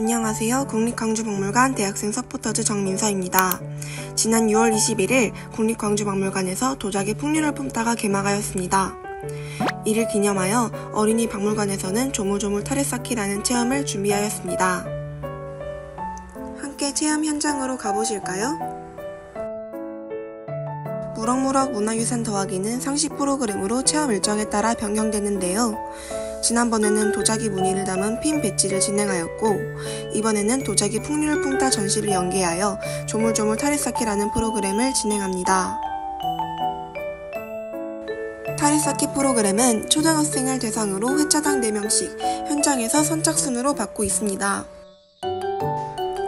안녕하세요. 국립광주박물관 대학생 서포터즈 정민서입니다. 지난 6월 21일 국립광주박물관에서 도자기 풍류를 품다가 개막하였습니다. 이를 기념하여 어린이 박물관에서는 조물조물 탈을 쌓기라는 체험을 준비하였습니다. 함께 체험 현장으로 가보실까요? 무럭무럭 문화유산 더하기는 상시 프로그램으로 체험 일정에 따라 변경되는데요. 지난번에는 도자기 무늬를 담은 핀 배지를 진행하였고 이번에는 도자기 풍류를 품다 전시를 연계하여 조물조물 타리쌓기라는 프로그램을 진행합니다. 타리쌓기 프로그램은 초등학생을 대상으로 회차당 4명씩 현장에서 선착순으로 받고 있습니다.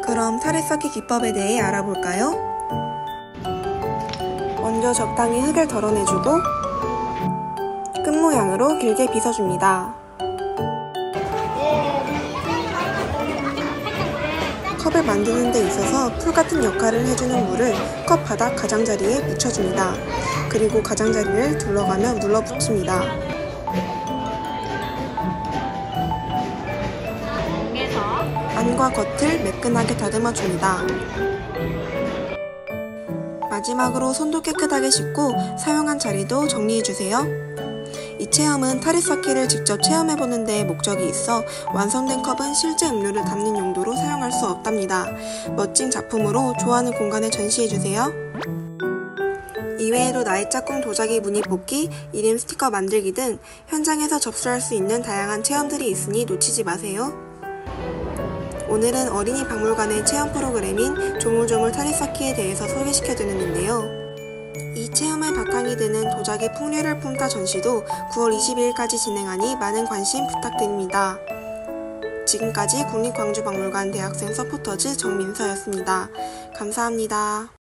그럼 타리쌓기 기법에 대해 알아볼까요? 먼저 적당히 흙을 덜어내주고 끝 모양으로 길게 빗어줍니다. 컵을 만드는 데 있어서 풀 같은 역할을 해주는 물을 컵 바닥 가장자리에 묻혀줍니다. 그리고 가장자리를 둘러가며 눌러붙입니다. 안과 겉을 매끈하게 다듬어 줍니다. 마지막으로 손도 깨끗하게 씻고 사용한 자리도 정리해 주세요. 이 체험은 타리쌓기를 직접 체험해보는 데 목적이 있어 완성된 컵은 실제 음료를 담는 용도로 사용할 수 없답니다. 멋진 작품으로 좋아하는 공간에 전시해주세요. 이외에도 나이 짝꿍 도자기 무늬 뽑기, 이름 스티커 만들기 등 현장에서 접수할 수 있는 다양한 체험들이 있으니 놓치지 마세요. 오늘은 어린이 박물관의 체험 프로그램인 조물조물 타리쌓기에 대해서 소개시켜드렸는데요. 이 체험을 바탕이 되는 도자기 풍류를 품다 전시도 9월 22일까지 진행하니 많은 관심 부탁드립니다. 지금까지 국립광주박물관 대학생 서포터즈 정민서였습니다. 감사합니다.